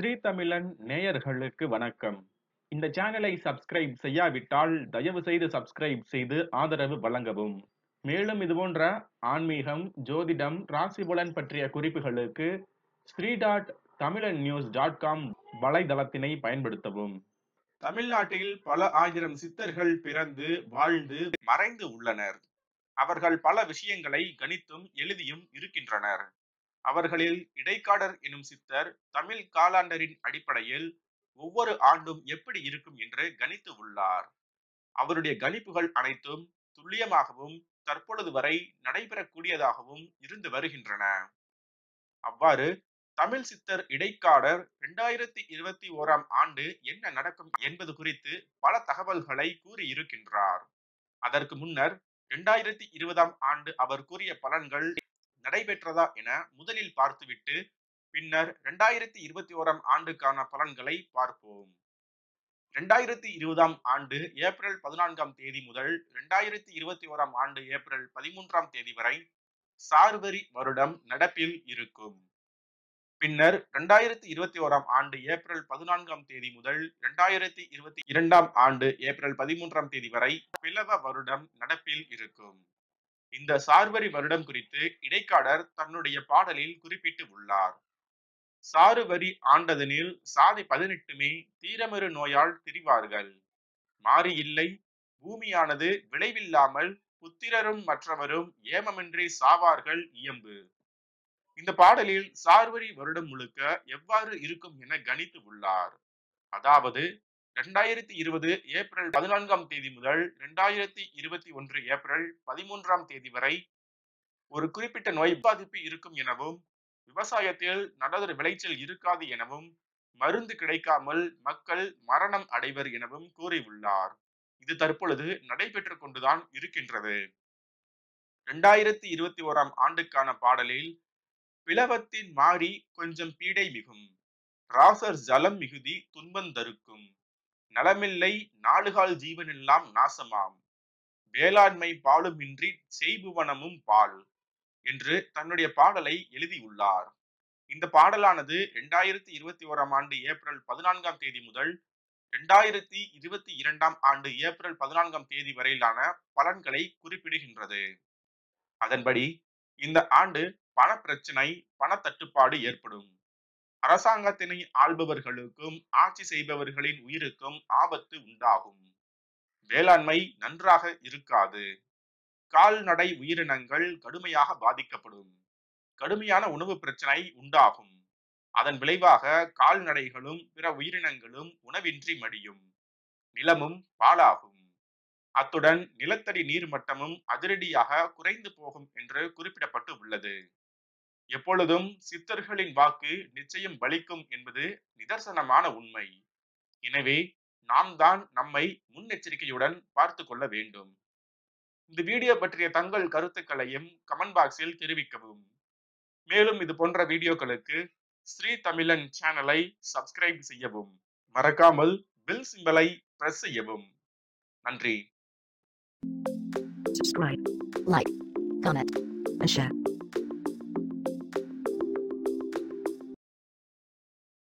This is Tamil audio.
ஸ்ரீ தமிழன் நேயர்களுக்கு வணக்கம். இந்த சேனலை சப்ஸ்கிரைப் செய்யாவிட்டால் தயவு செய்து சப்ஸ்கிரைப் செய்து ஆதரவு வழங்கவும். மேலும் இதுபோன்ற ஆன்மீகம் ஜோதிடம் ராசிபுலன் பற்றிய குறிப்புகளுக்கு Sri dot Tamilan news dot com வலைதளத்தினை பயன்படுத்தவும். தமிழ்நாட்டில் பல ஆயிரம் சித்தர்கள் பிறந்து வாழ்ந்து மறைந்து உள்ளனர். அவர்கள் பல விஷயங்களை கணித்தும் எழுதியும் இருக்கின்றனர். அவர்களில் இடைக்காடர் எனும் சித்தர் தமிழ் காலாண்டரின் அடிப்படையில் ஒவ்வொரு ஆண்டும் எப்படி இருக்கும் என்று கணித்து உள்ளார். அவருடைய கணிப்புகள் அனைத்தும் துல்லியமாகவும் தற்பொழுது வரை நடைபெறக்கூடியதாகவும் இருந்து வருகின்றன. அவ்வாறு தமிழ் சித்தர் இடைக்காடர் இரண்டாயிரத்தி இருபத்தி ஓராம் ஆண்டு என்ன நடக்கும் என்பது குறித்து பல தகவல்களை கூறியிருக்கின்றார். அதற்கு முன்னர் இரண்டாயிரத்தி இருபதாம் ஆண்டு அவர் கூறிய பலன்கள் நடைபெற்றதா என முதலில் பார்த்துவிட்டு பின்னர் இரண்டாயிரத்தி இருபத்தி ஓராம் ஆண்டுக்கான பலன்களை பார்ப்போம். இரண்டாயிரத்தி இருபதாம் ஆண்டு ஏப்ரல் பதினான்காம் தேதி முதல் இரண்டாயிரத்தி இருபத்தி ஓராம் ஆண்டு ஏப்ரல் பதிமூன்றாம் தேதி வரை சார்வரி வருடம் நடப்பில் இருக்கும். பின்னர் இரண்டாயிரத்தி இருபத்தி ஓராம் ஆண்டு ஏப்ரல் பதினான்காம் தேதி முதல் இரண்டாயிரத்தி இருபத்தி இரண்டாம் ஆண்டு ஏப்ரல் பதிமூன்றாம் தேதி வரை பிளவ வருடம் நடப்பில் இருக்கும். இந்த சார்வரி வருடம் குறித்து இடைக்காடர் தன்னுடைய பாடலில் குறிப்பிட்டு உள்ளார். சாறுவரி ஆண்டதனில் சாதி பதினெட்டுமே தீரமறு நோயால் திரிவார்கள். மாறி இல்லை பூமியானது விளைவில்லாமல் புத்திரரும் மற்றவரும் ஏமமின்றி சாவார்கள் இயம்பு. இந்த பாடலில் சார்வரி வருடம் முழுக்க எவ்வாறு இருக்கும் என கணித்து உள்ளார். அதாவது இரண்டாயிரத்தி இருபது ஏப்ரல் பதினான்காம் தேதி முதல் இரண்டாயிரத்தி இருபத்தி ஒன்று ஏப்ரல் பதிமூன்றாம் தேதி வரை ஒரு குறிப்பிட்ட நோய் பாதிப்பு இருக்கும் எனவும் விவசாயத்தில் நல்லதொரு விளைச்சல் இருக்காது எனவும் மருந்து கிடைக்காமல் மக்கள் மரணம் அடைவர் எனவும் கூறியுள்ளார். இது தற்பொழுது நடைபெற்றுக் கொண்டுதான் இருக்கின்றது. இரண்டாயிரத்தி இருபத்தி ஓராம் ஆண்டுக்கான பாடலில் பிளவத்தின் மாறி கொஞ்சம் பீடை மிகும் ராசர் ஜலம் மிகுதி துன்பந்தருக்கும் நலமில்லை நாலுகால் ஜீவனெல்லாம் நாசமாம். வேளாண்மை பாலுமின்றி செய்புவனமும் பால் என்று தன்னுடைய பாடலை எழுதியுள்ளார். இந்த பாடலானது இரண்டாயிரத்தி இருபத்தி ஓராம் ஆண்டு ஏப்ரல் பதினான்காம் தேதி முதல் இரண்டாயிரத்தி இருபத்தி இரண்டாம் ஆண்டு ஏப்ரல் பதினான்காம் தேதி வரையிலான பலன்களை குறிப்பிடுகின்றது. அதன்படி இந்த ஆண்டு பண பிரச்சனை பணத்தட்டுப்பாடு ஏற்படும். அரசாங்கத்தினை ஆள்பவர்களுக்கும் ஆட்சி செய்பவர்களின் உயிருக்கும் ஆபத்து உண்டாகும். வேளாண்மை நன்றாக இருக்காது. கால்நடை உயிரினங்கள் கடுமையாக பாதிக்கப்படும். கடுமையான உணவு பிரச்சனை உண்டாகும். அதன் விளைவாக கால்நடைகளும் பிற உயிரினங்களும் உணவின்றி மடியும். நிலமும் பாழாகும். அத்துடன் நிலத்தடி நீர் மட்டமும் அதிரடியாக குறைந்து போகும் என்று குறிப்பிடப்பட்டு உள்ளது. எப்பொழுதும் சித்தர்களின் வாக்கு நிச்சயம் பலிக்கும் என்பது நிதர்சனமான உண்மை. எனவே நாம் தான் நம்மை முன்னெச்சரிக்கையுடன் பார்த்து கொள்ள வேண்டும். இந்த வீடியோ பற்றிய தங்கள் கருத்துக்களையும் கமெண்ட் பாக்ஸில் தெரிவிக்கவும். மேலும் இது போன்ற வீடியோக்களுக்கு ஸ்ரீ தமிழன் சேனலை சப்ஸ்கிரைப் செய்யவும். மறக்காமல் பில் சிம்பலை பிரஸ் செய்யவும். நன்றி. Subscribe, like, comment, and share.